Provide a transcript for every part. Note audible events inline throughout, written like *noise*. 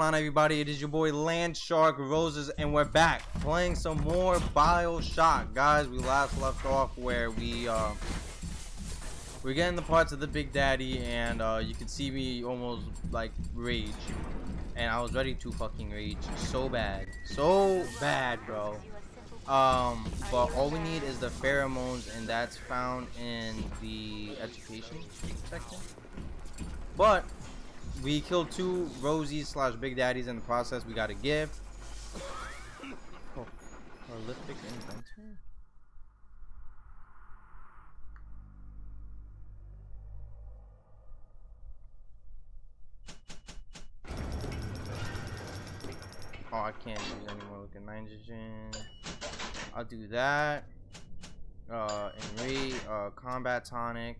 going on everybody? It is your boy Land Shark Rosa and we're back playing some more Bioshock. Guys, we last left off where we uh we're getting the parts of the Big Daddy and uh you can see me almost like rage. And I was ready to fucking rage so bad. So bad, bro. Um, but all we need is the pheromones and that's found in the education section. But we killed two Rosies slash Big Daddies in the process. We got a gift. Oh, inventor. Oh, I can't use any more the nitrogen. I'll do that. Uh, Enri, uh, combat tonic.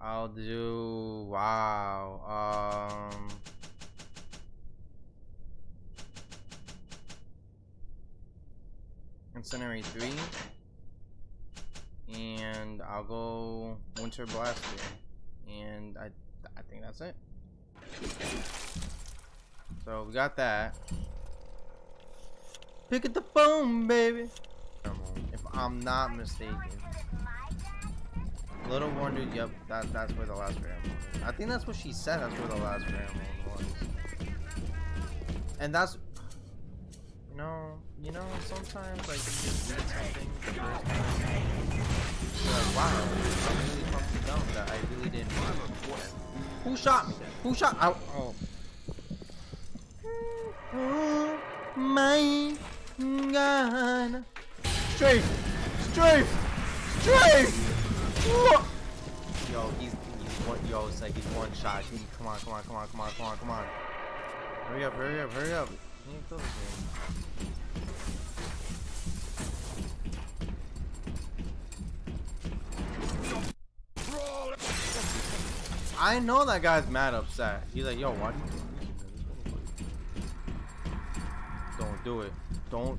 I'll do wow. Um Incinerate 3. And I'll go Winter Blaster. And I I think that's it. So we got that. Pick up the phone, baby. If I'm not mistaken. Little Wonder, yep, that, that's where the last pheromone is. I think that's what she said, that's where the last pheromone was. And that's, you know, you know, sometimes, like, you just read something the first time, you're like, wow, I'm really fucking dumb that I really didn't Who shot me? Who shot? I, oh. Oh, my God. Strafe! Strafe! Strafe! Yo, he's, he's one, yo, it's like he's one shot. Come on, come on, come on, come on, come on, come on. Hurry up, hurry up, hurry up. He ain't kill I know that guy's mad upset. He's like, yo, why do you Don't do it. Don't.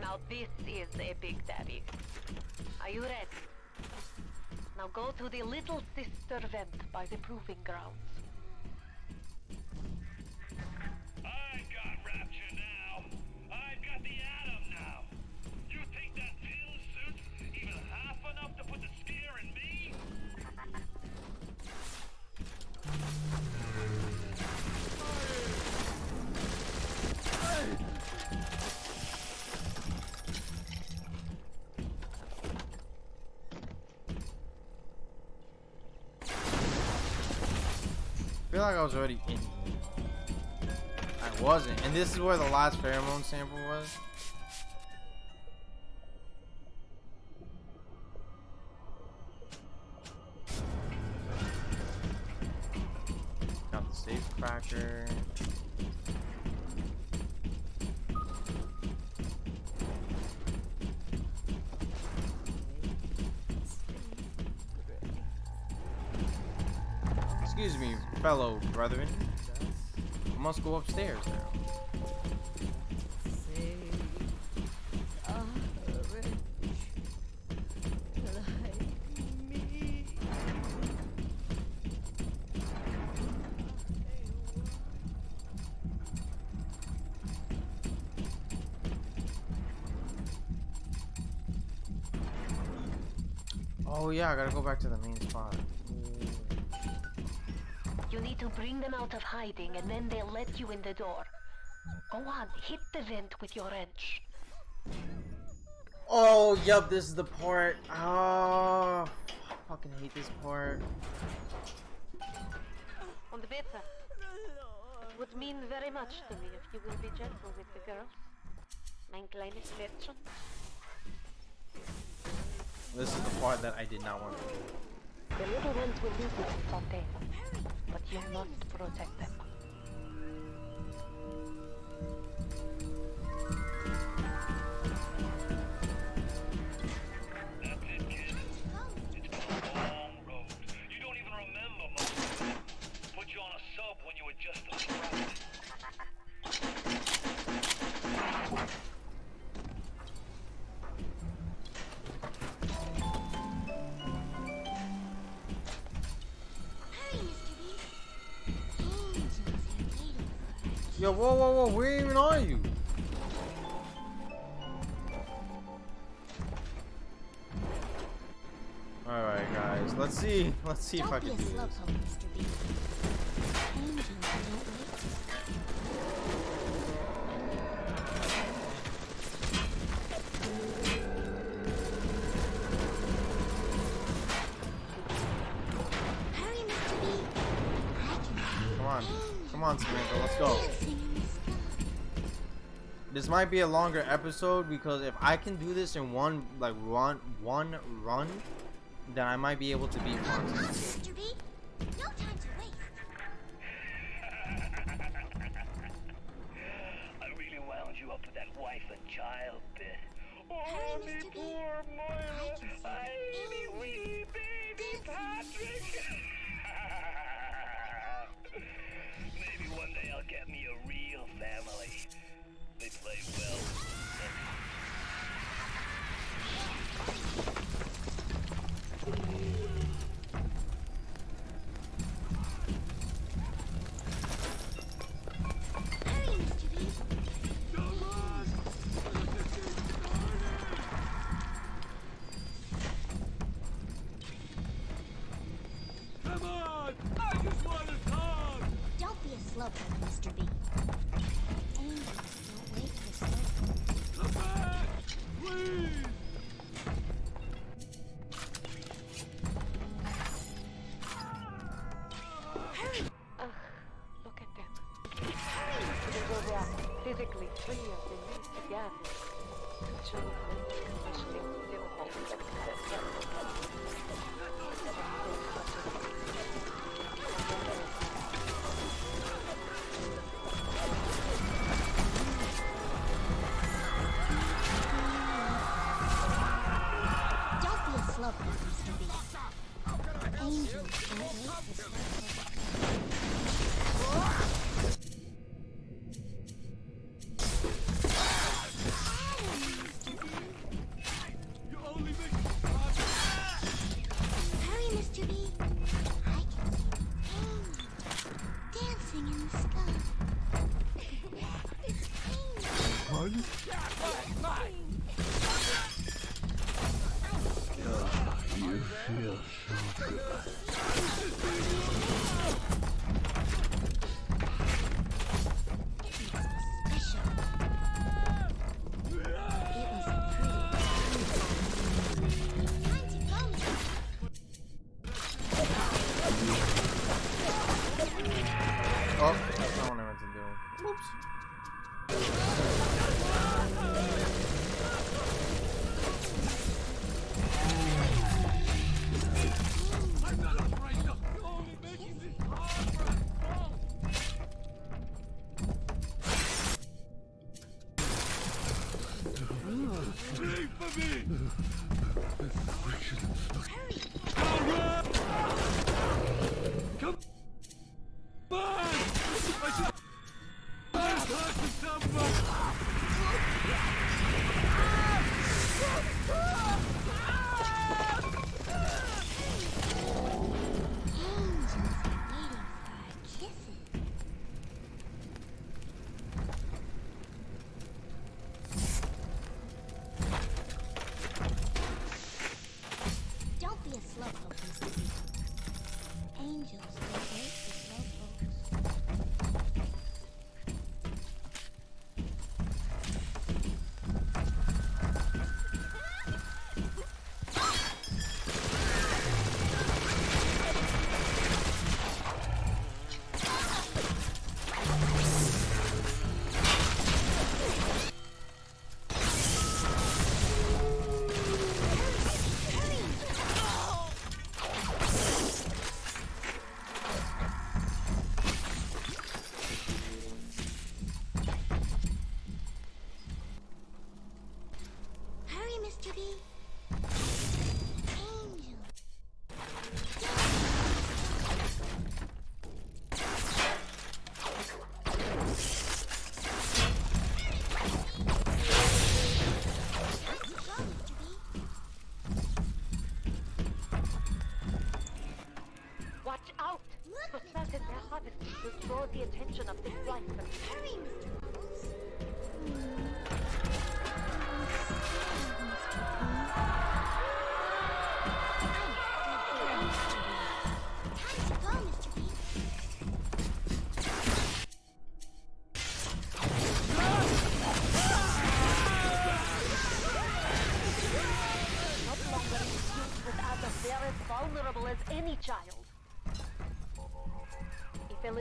Now this is a big daddy. Are you ready? Now go to the Little Sister vent by the Proving Grounds. Feel like I was already in. I wasn't. And this is where the last pheromone sample was. brethren. I must go upstairs now. Oh yeah, I gotta go back to the main spot. You need to bring them out of hiding and then they'll let you in the door. Go on, hit the vent with your wrench. Oh, yup, this is the part. Oh, I fucking hate this part. Und bitte. Would mean very much to me if you will be gentle with the girls. Mein kleines Mädchen. This is the part that I did not want to do. The little ones will leave you to Fontaine, but you must protect them. Yo, whoa, whoa, whoa, where even are you? Alright, guys, let's see. *laughs* Let's see if I Don't can do this. slowpoke, Mr. B. Angels don't wait. Hurry, Mr. B. I can see Come on. Come on, Samantha, let's go. This might be a longer episode because if I can do this in one, like, run, one run, then I might be able to beat Fonzie. Free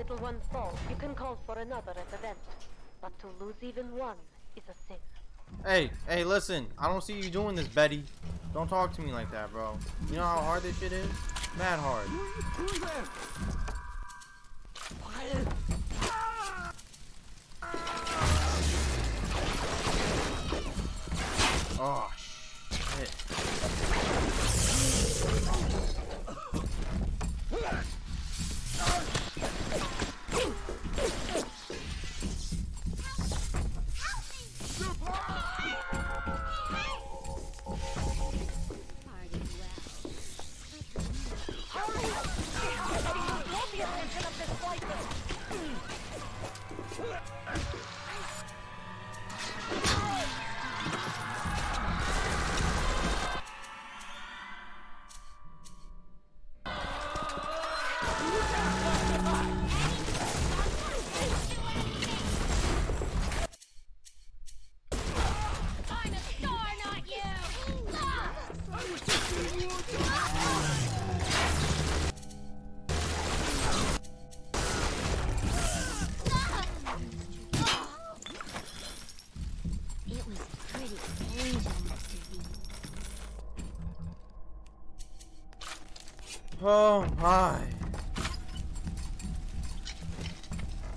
little one falls, you can call for another at the vent. But to lose even one is a sin. Hey, hey, listen. I don't see you doing this, Betty. Don't talk to me like that, bro. You know how hard this shit is? Mad hard. Oh, My.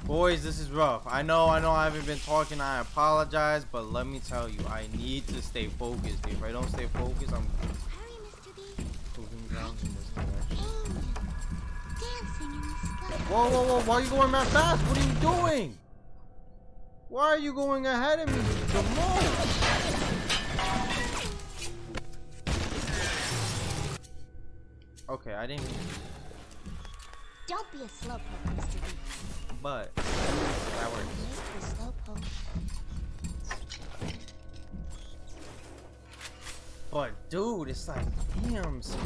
Boys, this is rough. I know, I know I haven't been talking. I apologize, but let me tell you, I need to stay focused. If I don't stay focused, I'm Hurry, Mr. B. moving ground in this direction. Angel. Dancing in the sky. Whoa, whoa, whoa, why are you going that fast? What are you doing? Why are you going ahead of me? The Okay, I didn't mean Don't be a slowpoke, Mr. B. but that works. But dude, it's like, damn son.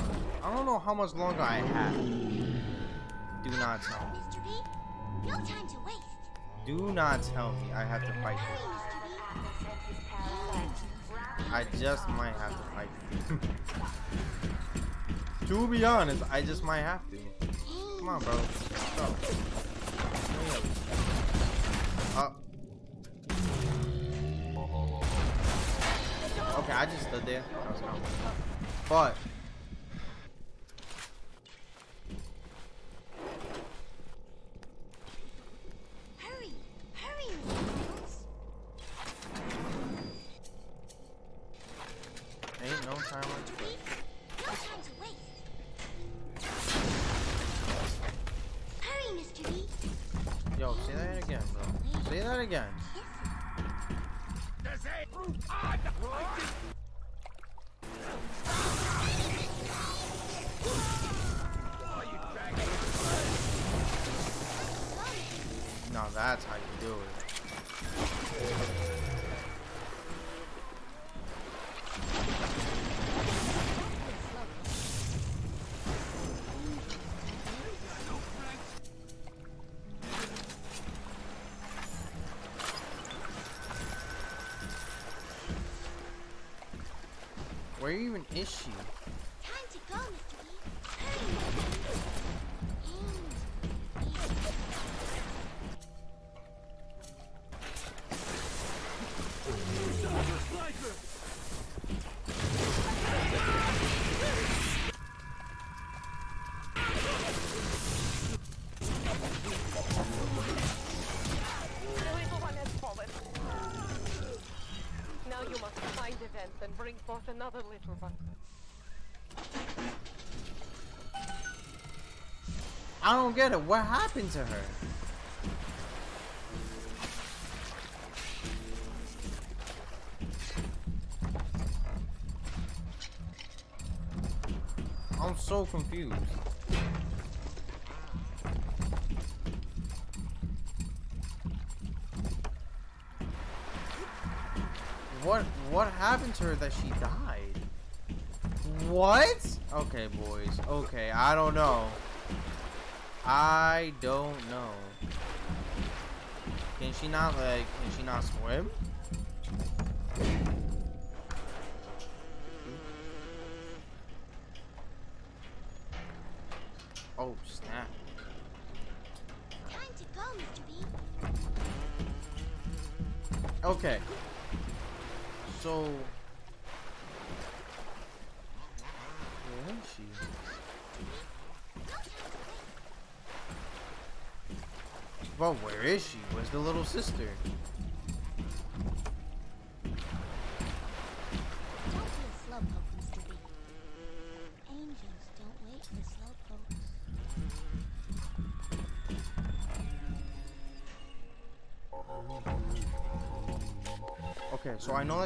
I don't know how much longer I have. Do not tell me. Mr. B, no time to waste. Do not tell me I have to fight this. Mr. Just might have to fight this. *laughs* to be honest, I just might have to. Come on, bro. Hurry up. Up. Okay, I just stood there. That was calm. But Hurry, hurry, ain't no time like again. Where even is she? Time to go, Mr. B. Hurry, Angel. The another little one. I don't get it. What happened to her? I'm so confused. What happened to her that she died? What? Okay, boys. Okay, I don't know. I don't know. Can she not like? Can she not swim? Oh snap! Time to go, Mr. B. Okay. So. Where is she? Well, where is she? Where's the little sister?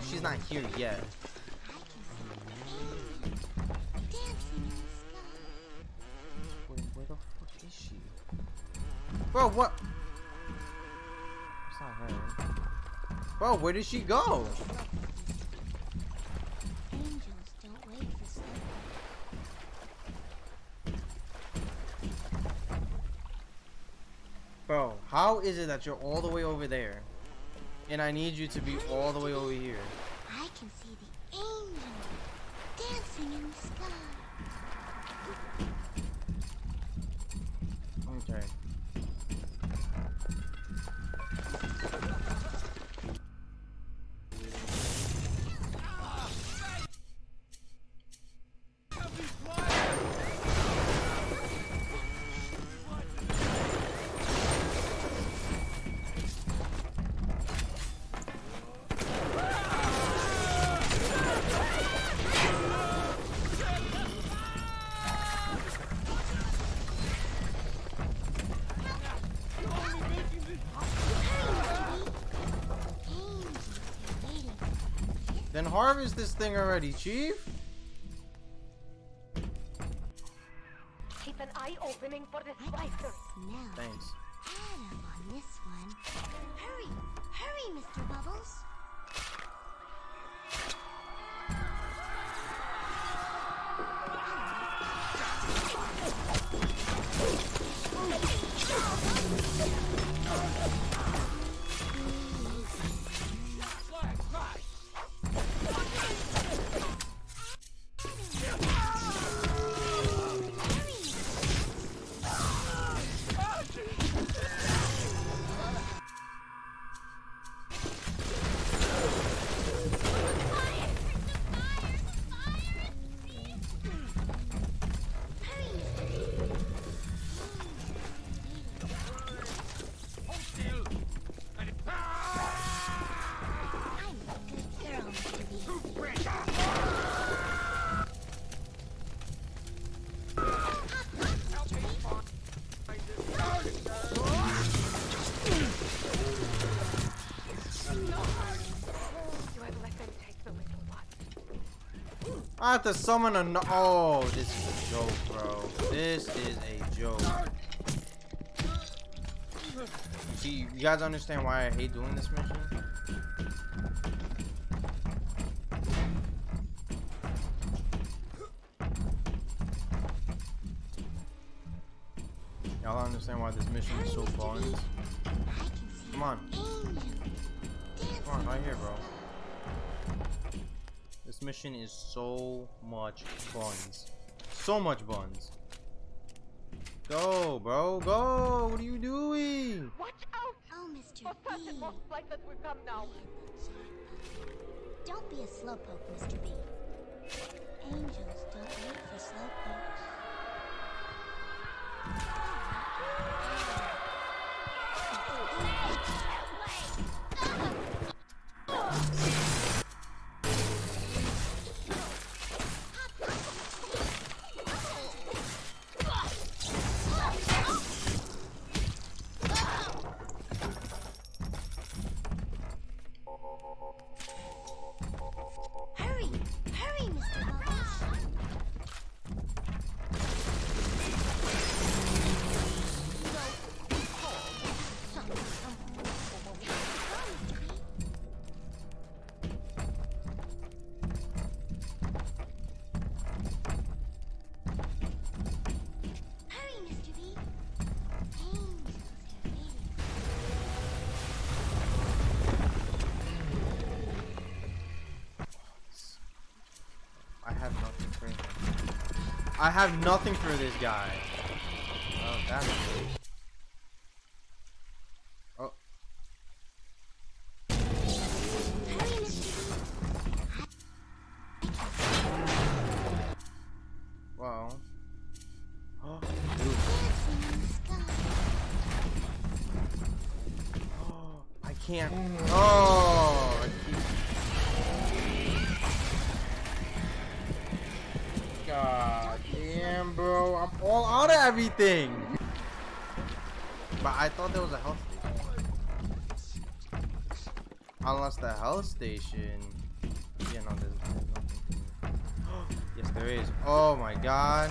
She's not here yet. Wait, where the fuck is she? Bro, what? It's not her. Bro, where did she go? Bro, how is it that you're all the way over there? And I need you to be all the way over here. Harvest this thing already, chief. Keep an eye opening for the I can splicer. smell Thanks. Adam on this one. Hurry, hurry, Mr. Bubbles. I'm I have to summon a. no- Oh, this is a joke, bro. This is a joke. See, you guys understand why I hate doing this mission? Y'all understand why this mission is so fun? This mission is so much buns. So much buns. Go, bro. Go. What are you doing? Watch out! Oh, Mr. For B. certain, most like that will come now. Don't be a slowpoke, Mr. B. Angels don't wait for slowpokes. I have nothing for this guy. Oh, damn it. Oh. *gasps* I can't. Oh, Of everything. But I thought there was a health station. Unless the health station. Yeah, no, there's, there's nothing. *gasps* yes, there is. Oh my god.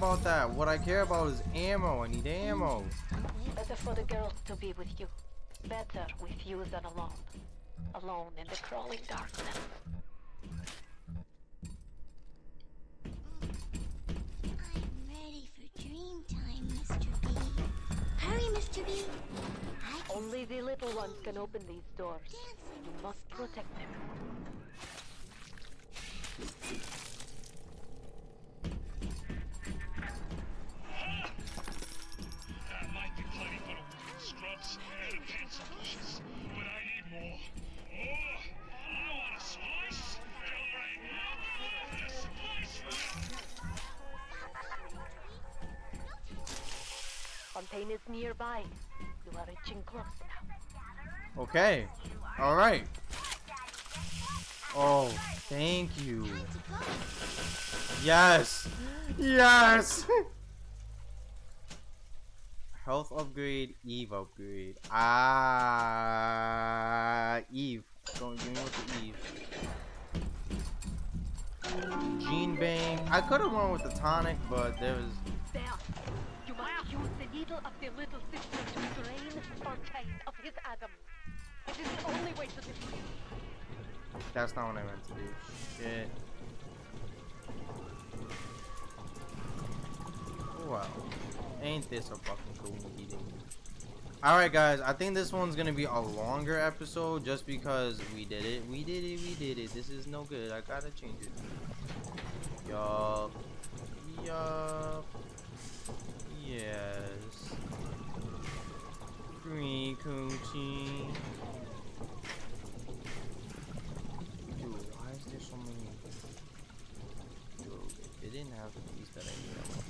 About that. What I care about is ammo. I need ammo. Better for the girls to be with you. Better with you than alone. Alone in the crawling darkness. I'm ready for dream time, Mr. B. Hurry, Mr. B. I Only the little ones can open these doors. You must protect them. Nearby. You are reaching close now. Okay. All right. Oh, thank you. Yes. Yes. *laughs* Health upgrade, Eve upgrade. Ah, Eve. Don't me with the Eve. Gene Bank. I could have went with the tonic, but there was. Use the needle of the little sister to drain of his. It is the only way to defeat him. That's not what I meant to do. Shit. Wow. Ain't this a fucking cool meeting? Alright guys, I think this one's gonna be a longer episode just because we did it. We did it, we did it. This is no good. I gotta change it. Yup. Yup. Yes. Green coochie. Dude, why is there so many? Dude, they didn't have these that I need.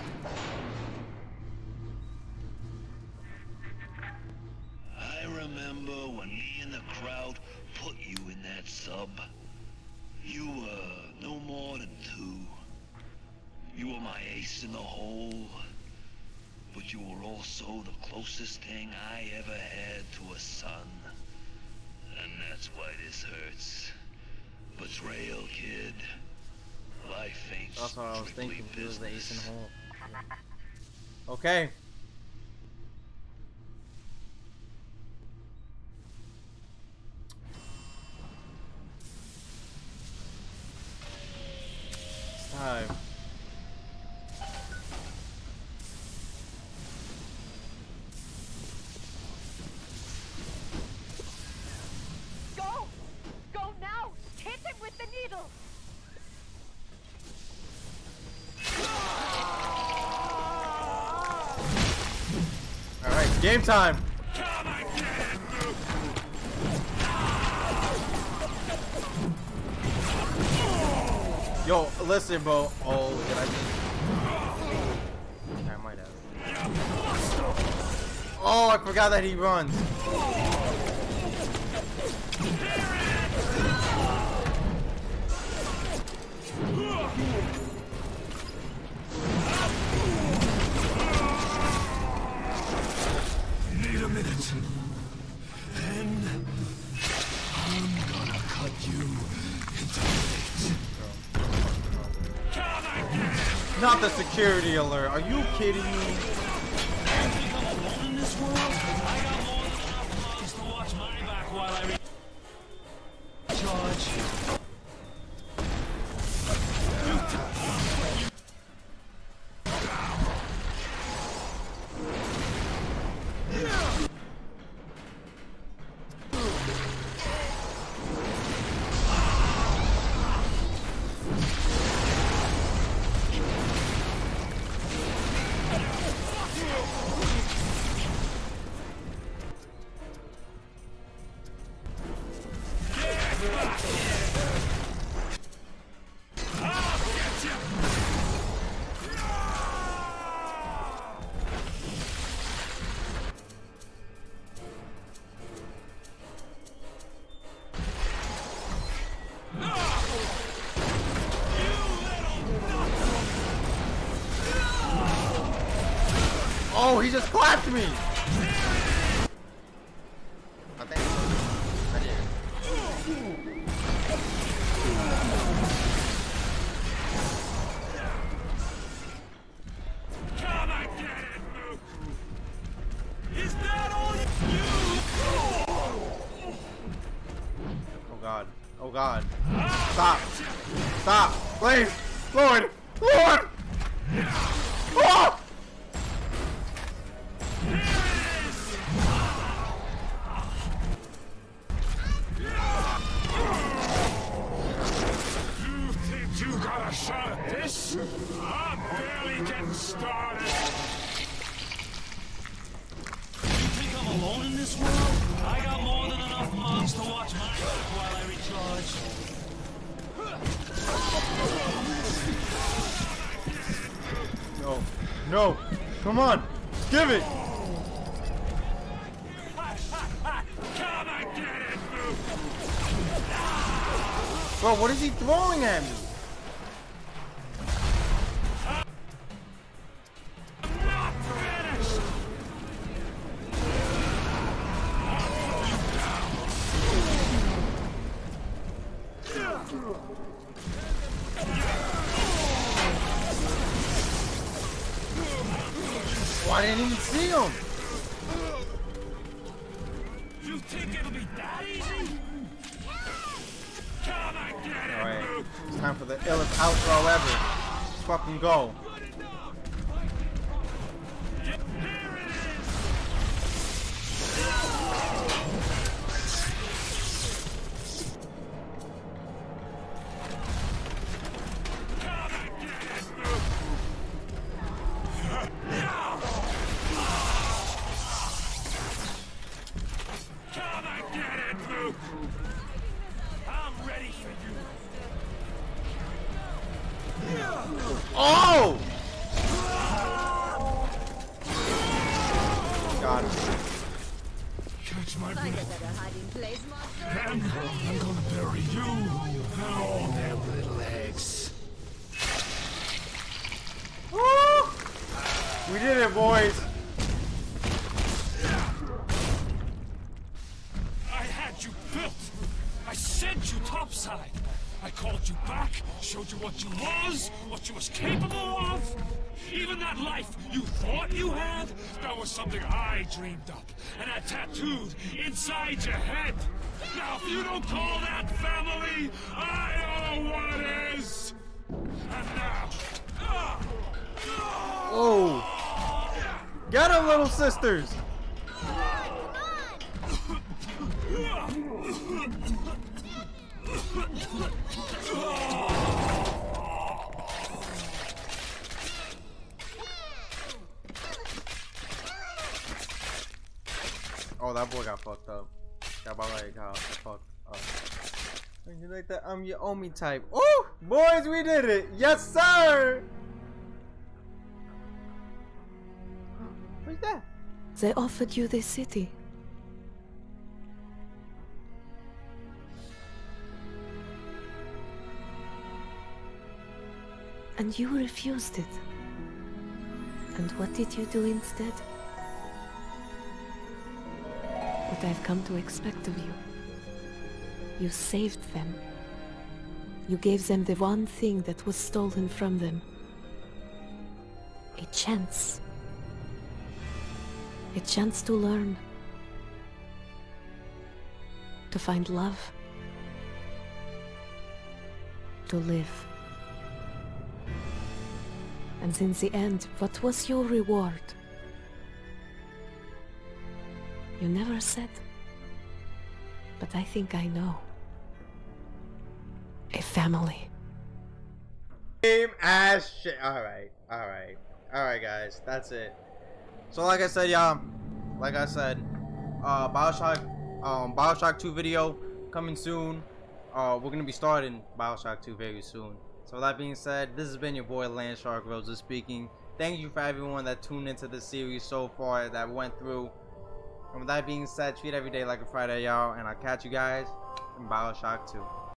closest thing I ever had to a son. And that's why this hurts. Betrayal, kid. Life ain't That's what I was thinking. He was the ace in business. the hole. Okay. It's time. Game time. Yo, listen, bro. Oh, did I just... I might have. Oh, I forgot that he runs. The security alert. Are you kidding me? He just clapped me. Getting started. You think I'm alone in this world? I got more than enough monks to watch my back while I recharge. No. No. Come on. Give it. Come and get it, Bro, what is he throwing at me? Tattooed inside your head. Now, if you don't call that family, I know what is. And now, ah, Oh. Get them, little sisters. Oh, that boy got fucked up. That boy like got fucked up. You like that? I'm your Omi type. Oh, boys, we did it. Yes, sir. Who's that? They offered you this city. And you refused it. And what did you do instead? What I've come to expect of you. You saved them. You gave them the one thing that was stolen from them. A chance. A chance to learn. To find love. To live. And in the end, what was your reward? You never said. But I think I know. A family. Game ass shit. Alright, alright. Alright, guys. That's it. So, like I said, y'all. Like I said, uh, Bioshock, um, Bioshock 2 video coming soon. Uh, we're gonna be starting Bioshock 2 very soon. So, that being said, this has been your boy Land Shark Rosa speaking. Thank you for everyone that tuned into the series so far, that went through. And with that being said, treat every day like a Friday, y'all. And I'll catch you guys in Bioshock 2.